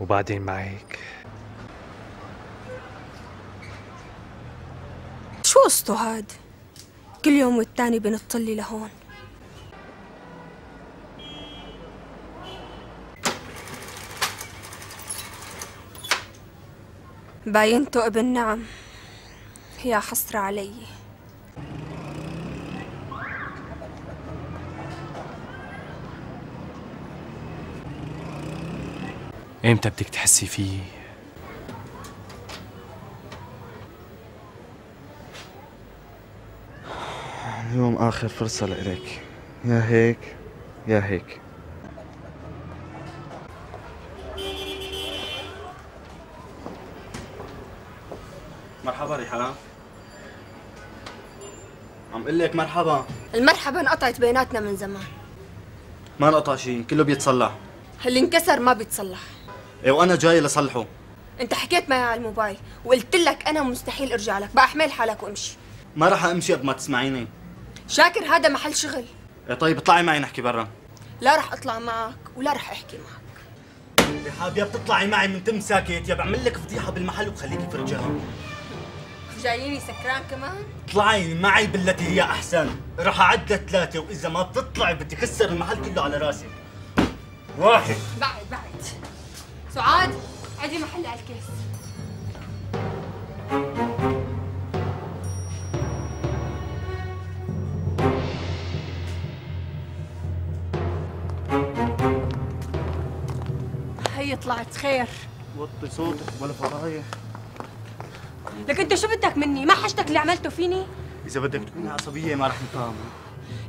وبعدين معك شو قصته هاد؟ كل يوم والتاني بنطلي لهون. باينته ابن نعم. يا حسرة علي. إمتى بدك تحسي فيه؟ اليوم آخر فرصة لإلك. يا هيك يا هيك. مرحبا ريحان. عم أقول لك مرحبا. المرحبا انقطعت بيناتنا من زمان. ما انقطع شيء كله بيتصلح. اللي انكسر ما بيتصلح. إيه وأنا جاي لصلحه أنت حكيت معي على الموبايل وقلت لك أنا مستحيل أرجع لك. بقى احمل حالك وامشي. ما راح أمشي قبل ما تسمعيني. شاكر هذا محل شغل. إيه طيب اطلعي معي نحكي برا. لا رح أطلع معك ولا رح أحكي معك. يا بتطلعي معي من تم ساكت. يا بعمل لك فضيحة بالمحل وبخليكي فرجها جاييني سكران كمان؟ اطلعي معي بالتي هي أحسن. رح أعد لثلاثة وإذا ما بتطلعي بدي كسر المحل كله على راسي. واحد. بعد بعد. سعاد عدي محل الكيس هي طلعت خير. وطي صوتك ولا فضايح لك انت شو بدك مني؟ ما حشتك اللي عملته فيني؟ إذا بدك تكوني عصبية ما رح نفهم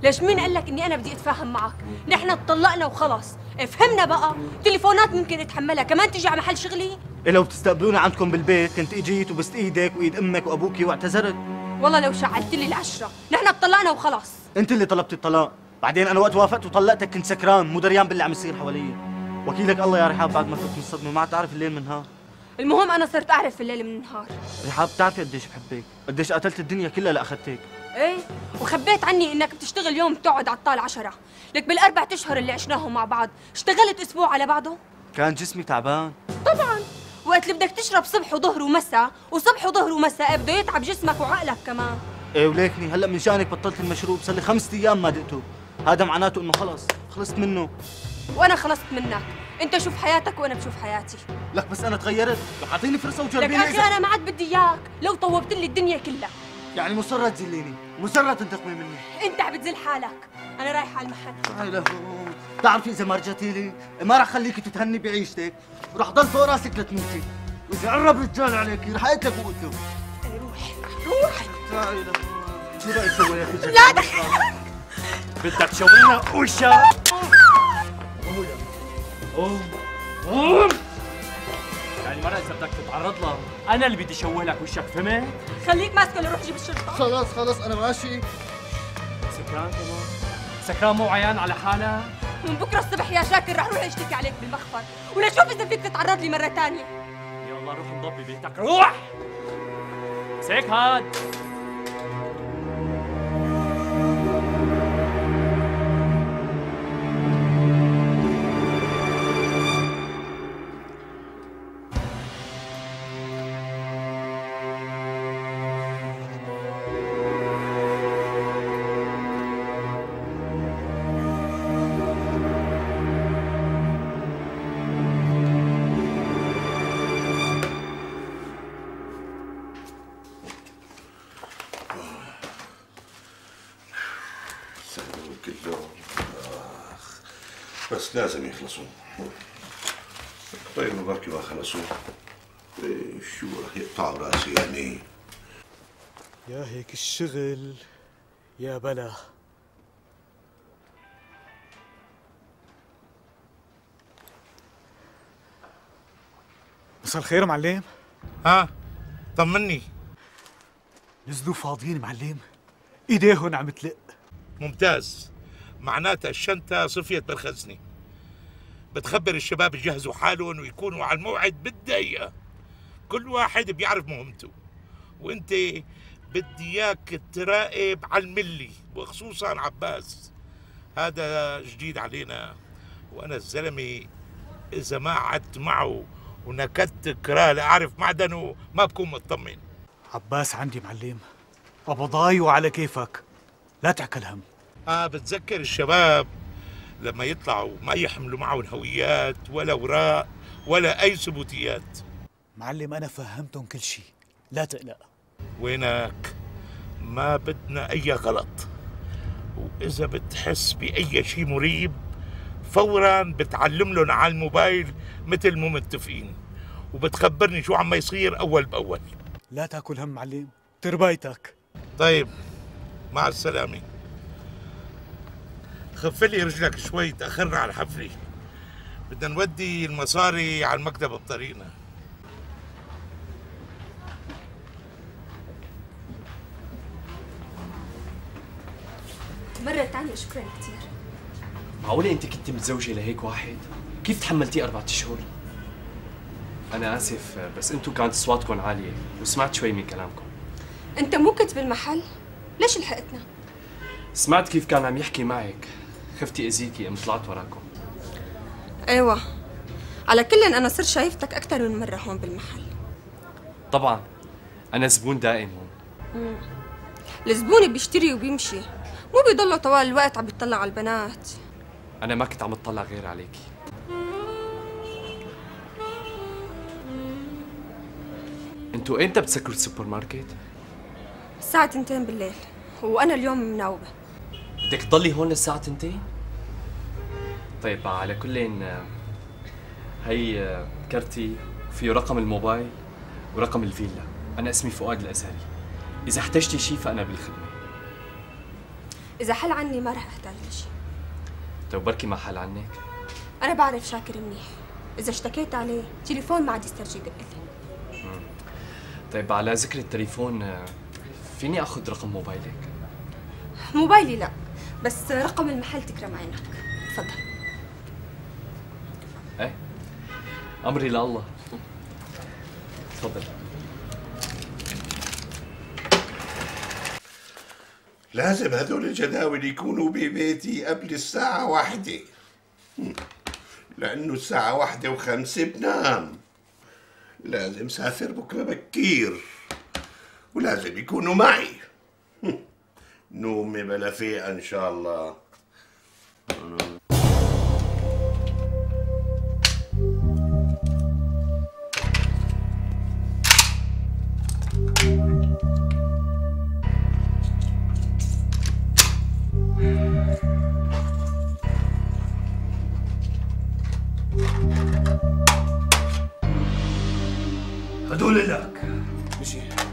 ليش مين قال لك إني أنا بدي أتفاهم معك؟ نحن اتطلقنا وخلص افهمنا بقى. تليفونات ممكن أتحملها. كمان تيجي على محل شغلي؟ إيه لو بتستقبلوني عندكم بالبيت كنت إجيت وبست إيدك وإيد أمك وأبوكي واعتذرت. والله لو شعلت لي العشرة. نحن اتطلقنا وخلص أنت اللي طلبتي الطلاق. بعدين أنا وقت وافقت وطلقتك كنت سكران. مو دريان باللي عم يصير حوالي. وكيلك الله يا رحاب بعد ما فت من الصدمة ما عاد تعرف الليل من نهار المهم أنا صرت أعرف الليل من النهار. رحاب بتعرفي قديش بحبك؟ قديش قتلت الدنيا كلها لاخذتك إيه؟ وخبيت عني إنك بتشتغل يوم بتقعد على الطال عشرة. لك بالأربع أشهر اللي عشناهم مع بعض اشتغلت أسبوع على بعضه؟ كان جسمي تعبان. طبعا. وقت اللي بدك تشرب صبح وظهر ومساء وصبح وظهر ومساء بده يتعب جسمك وعقلك كمان. إيه وليكني هلأ من شأنك بطلت المشروب صار لي خمسة أيام ما دقته. هذا معناته إنه خلص خلصت منه. وأنا خلصت منك. انت شوف حياتك وأنا بشوف حياتي. لك بس أنا تغيرت. لك اعطيني فرصه لك وجربيني أخي أنا ما عاد بدي إياك. لو طوبت لي الدنيا كلها. يعني مصرة تذليني مصرة تنتقمي مني. انت عم بتذل حالك. أنا رايحة على المحل. لهون بتعرفي إذا ما رجعتي لي ما رح خليكي تتهني بعيشتك. ورح ضل فوق راسك لتموتي وإذا قرب رجال عليكي رح اقتلك وقلت له إيه، روح روح تعالي لهون شو رأيك سوي يا أخي؟ لا دخل بدك تشوينا وشها يعني مرة إذا بدك تتعرض لها أنا اللي بدي شوه لك وشك فهمت؟ خليك ماسكه لروح جيب الشرطة. خلاص خلاص أنا ماشي. سكران كمان سكران مو عيان على حالك من بكرة الصبح يا شاكر رح روح اشتكي عليك بالمخفر. ولشوف إذا فيك تتعرض لي مرة ثانية يلا روح نضبي بيتك. روح! بس هيك هاد! بس لازم يخلصوا طيب بركي ما خلصوا. شو رح يقطعوا راسي يعني؟ يا هيك الشغل يا بلا. مساء الخير معلم. ها طمني. نزلوا فاضيين معلم. ايديهم عم تلق. ممتاز. معناتها الشنطة صفيت بالخزنة بتخبر الشباب يجهزوا حالهم ويكونوا على الموعد بالدقيقة. كل واحد بيعرف مهمته. وانت بدي اياك تراقب على الملي وخصوصا عباس. هذا جديد علينا. وأنا الزلمة إذا ما قعدت معه ونكدتك راه اعرف معدنه ما بكون مطمن. عباس عندي معلم. أبو ضاي وعلى كيفك. لا تعكل هم آه بتذكر الشباب لما يطلعوا ما يحملوا معهم هويات ولا اوراق ولا أي ثبوتيات. معلم أنا فهمتهم كل شيء. لا تقلق. وينك؟ ما بدنا أي غلط. وإذا بتحس بأي شيء مريب فورا بتعلم لهم على الموبايل مثل مو متفقين. وبتخبرني شو عم يصير أول بأول. لا تاكل هم معلم. تربايتك. طيب مع السلامة. خف لي رجلك شوي تأخرنا على الحفلة بدنا نودي المصاري على المكتب بطريقنا. مرة تانية شكرا كثير معقولة أنت كنت متزوجة لهيك واحد؟ كيف تحملتيه أربعة أشهر؟ أنا آسف بس أنتوا كانت أصواتكم عالية وسمعت شوي من كلامكم. أنت مو كنت بالمحل؟ ليش لحقتنا؟ سمعت كيف كان عم يحكي معك. خفتي أذيكي قمت طلعت وراكم؟ أيوه. على كل أنا صرت شايفتك أكثر من مرة هون بالمحل. طبعا. أنا زبون دائم هون. الزبون بيشتري وبيمشي. مو بيضله طوال الوقت عم يطلع على البنات. أنا ما كنت عم أطلع غير عليكي. أنتوا إمتى بتسكروا السوبر ماركت؟ الساعة تنتين بالليل وأنا اليوم مناوبة. بدك تضلي هون للساعة تنتين؟ طيب على كل هي آه، كرتي فيه رقم الموبايل ورقم الفيلا. أنا اسمي فؤاد الأزهري. إذا احتجتي شيء فأنا بالخدمة. إذا حل عني ما رح أحتاج لشي. طيب بركي ما حال عنك. أنا بعرف شاكر منيح. إذا اشتكيت عليه تليفون ما عاد يسترجي يدق لي طيب على ذكر التليفون آه، فيني آخذ رقم موبايلك؟ موبايلي لا. بس رقم المحل تكرم عينك. تفضل. إيه؟ أمري لله تفضل. لازم هذول الجداول يكونوا ببيتي قبل الساعة واحدة. لأنه الساعة واحدة وخمسة بنام. لازم سافر بكرة بكير. ولازم يكونوا معي. نومي بلا فيقة إن شاء الله. هدول لك. مشي.